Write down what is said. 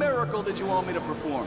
miracle did you want me to perform?